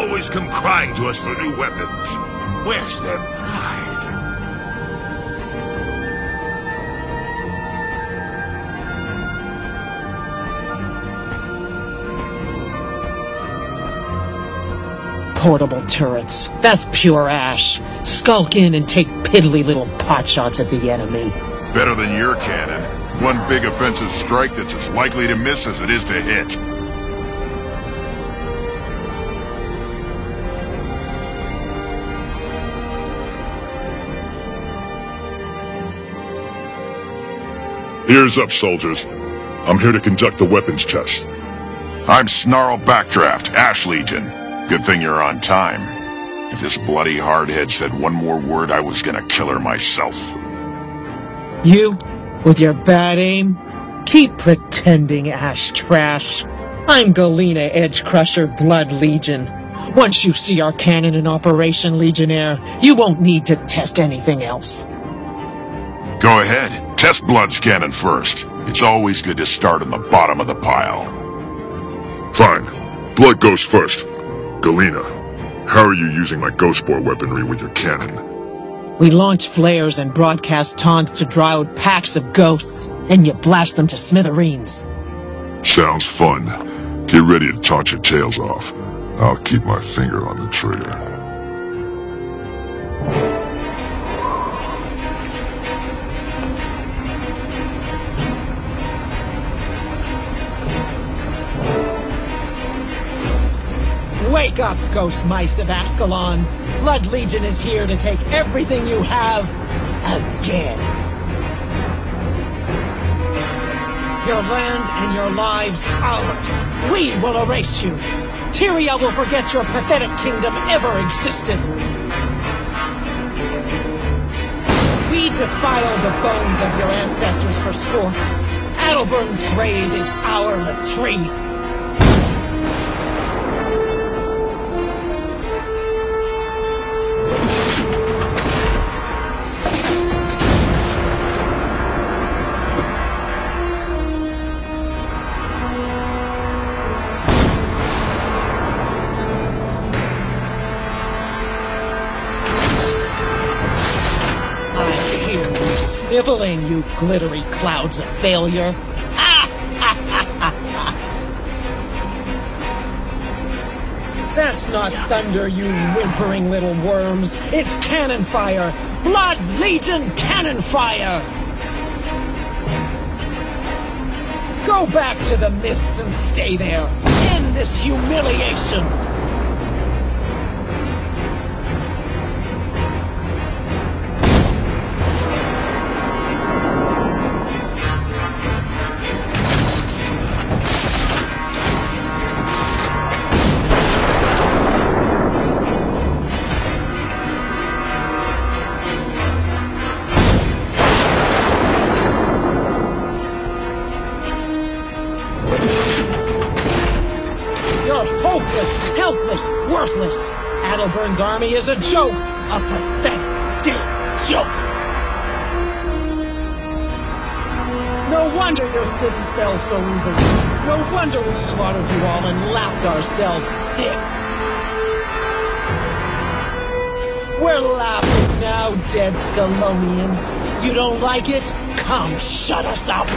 always come crying to us for new weapons. Where's their pride? Portable turrets. That's pure ash. Skulk in and take piddly little potshots at the enemy. Better than your cannon. One big offensive strike that's as likely to miss as it is to hit. Ears up, soldiers. I'm here to conduct the weapons test. I'm Snarl Backdraft, Ash Legion. Good thing you're on time. If this bloody hardhead said one more word, I was gonna kill her myself. You, with your bad aim, keep pretending, Ash Trash. I'm Galena Edge Crusher Blood Legion. Once you see our cannon in operation, Legionnaire, you won't need to test anything else. Go ahead. Test blood cannon first. It's always good to start on the bottom of the pile. Fine. Blood goes first. Galena, how are you using my Ghostbore weaponry with your cannon? We launch flares and broadcast taunts to draw out packs of ghosts, and you blast them to smithereens. Sounds fun. Get ready to taunt your tails off. I'll keep my finger on the trigger. Wake up, ghost mice of Ascalon! Blood Legion is here to take everything you have, again. Your land and your lives ours. We will erase you. Tyria will forget your pathetic kingdom ever existed. We defile the bones of your ancestors for sport. Adelbern's grave is our retreat. Sniveling, you glittery clouds of failure. That's not thunder, you whimpering little worms. It's cannon fire! Blood Legion cannon fire! Go back to the mists and stay there. End this humiliation! Adelbern's army is a joke! A pathetic joke! No wonder your city fell so easily. No wonder we slaughtered you all and laughed ourselves sick. We're laughing now, dead Scalonians. You don't like it? Come shut us up!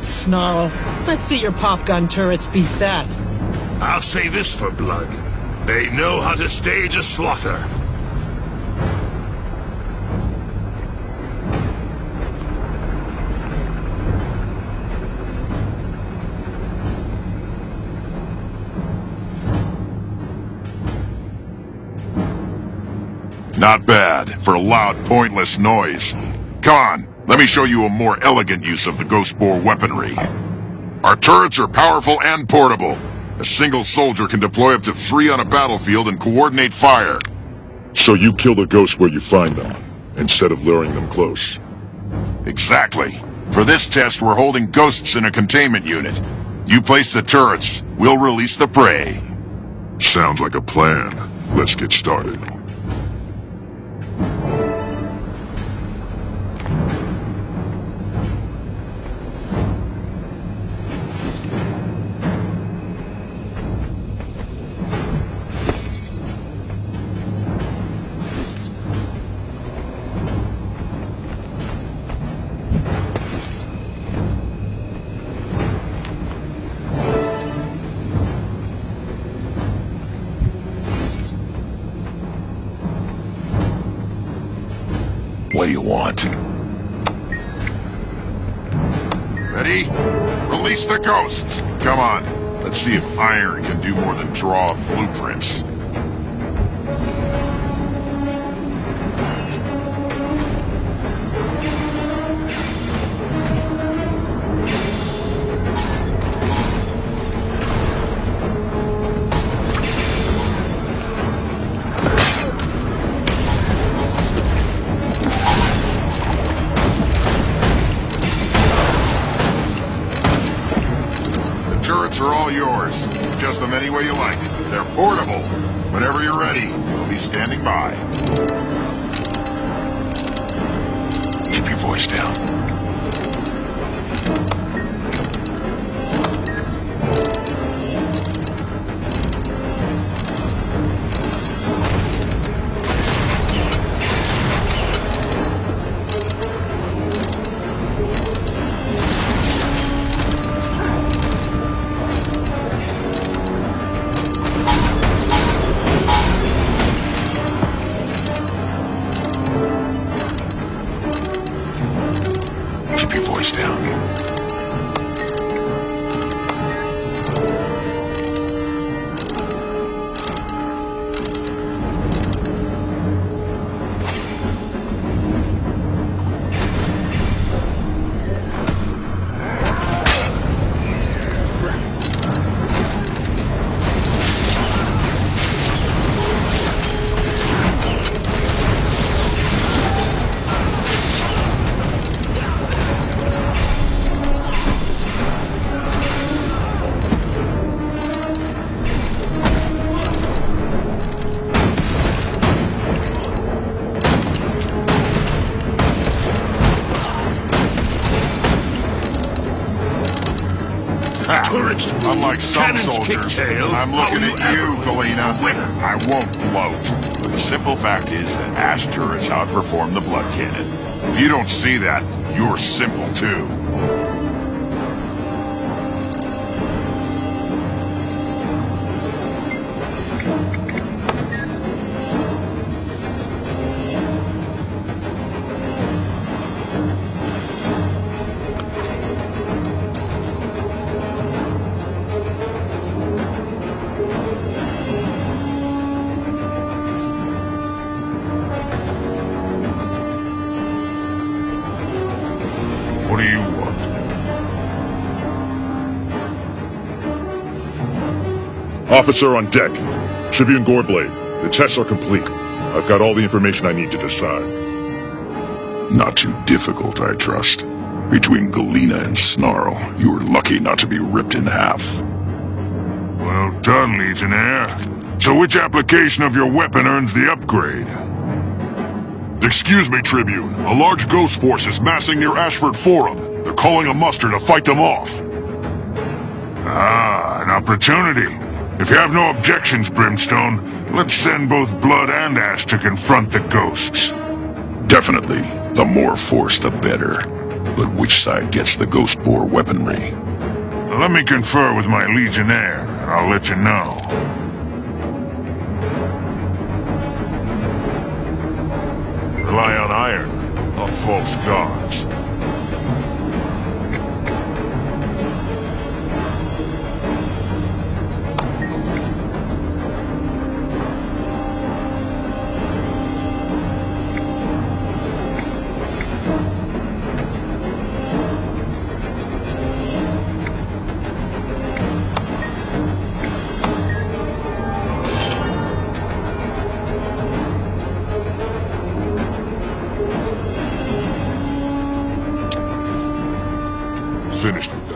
That, Snarl? Let's see your popgun turrets beat that. I'll say this for Blood. They know how to stage a slaughter. Not bad, for loud, pointless noise. Come on, let me show you a more elegant use of the Ghostbore weaponry. Our turrets are powerful and portable. A single soldier can deploy up to three on a battlefield and coordinate fire. So you kill the ghosts where you find them, instead of luring them close. Exactly. For this test, we're holding ghosts in a containment unit. You place the turrets, we'll release the prey. Sounds like a plan. Let's get started. What do you want? Ready? Release the ghosts! Come on, let's see if iron can do more than draw blueprints. Like. They're portable. Whenever you're ready, we'll be standing by. Keep your voice down. Turrets rule, Unlike some cannons soldiers. I'm looking at you you, Galena. I won't gloat. But the simple fact is that Ash turrets outperform the Blood Cannon. If you don't see that, you're simple too. Officer on deck. Tribune Goreblade. The tests are complete. I've got all the information I need to decide. Not too difficult, I trust. Between Galena and Snarl, you were lucky not to be ripped in half. Well done, Legionnaire. So which application of your weapon earns the upgrade? Excuse me, Tribune. A large ghost force is massing near Ashford Forum. They're calling a muster to fight them off. Ah, an opportunity. If you have no objections, Brimstone, let's send both Blood and Ash to confront the ghosts. Definitely, the more force the better. But which side gets the Ghostbore weaponry? Let me confer with my Legionnaire, and I'll let you know. Rely on iron, not false gods. finished. with